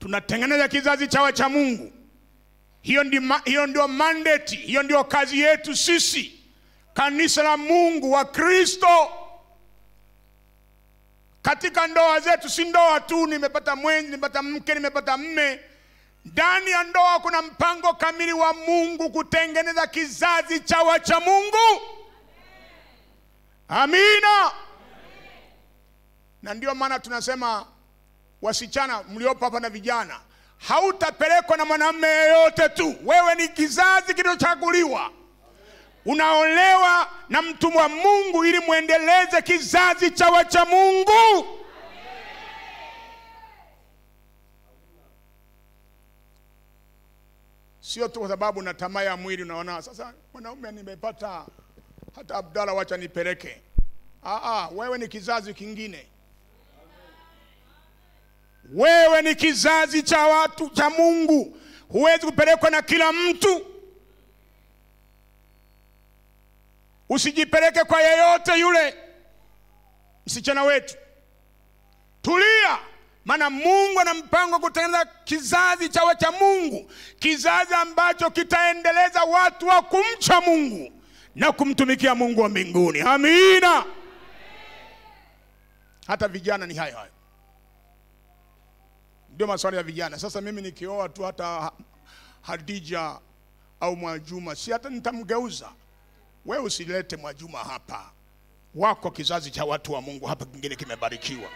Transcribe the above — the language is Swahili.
tunatengeneza kizazi cha wacha Mungu. Hiyo ndio, hiyo ndio mandate, hiyo ndio kazi yetu sisi kanisa la Mungu wa Kristo. Katika ndoa zetu, si ndoa tu, nimepata mwenzi, nimepata mke, nimepata mme. Ndani ya ndoa kuna mpango kamili wa Mungu kutengeneza kizazi cha wacha Mungu. Amina. Na ndio maana tunasema wasichana mliopo hapa na vijana, hautapelekwa na mwanamume yeyote tu. Wewe ni kizazi kilichochaguliwa, unaolewa na mtumwa wa Mungu ili mwendeleze kizazi cha wacha Mungu. Sio tu kwa sababu na tamaa ya mwili, unaona sasa mwanaume nimepata, hata Abdalla wacha nipeleke. Aa, wewe ni kizazi kingine. Wewe ni kizazi cha watu cha Mungu, huwezi kupelekwa na kila mtu. Usijipeleke kwa yeyote yule. Msichana wetu, tulia, maana Mungu ana mpango kutengeneza kizazi cha wacha Mungu, kizazi ambacho kitaendeleza watu wa kumcha Mungu na kumtumikia Mungu wa mbinguni. Amina. Hata vijana ni hayo hayo ndio maswali ya vijana. Sasa mimi nikioa tu hata Hadija au Mwajuma, si hata nitamgeuza? Wewe usilete Mwajuma hapa, wako kizazi cha watu wa Mungu hapa, kingine kimebarikiwa.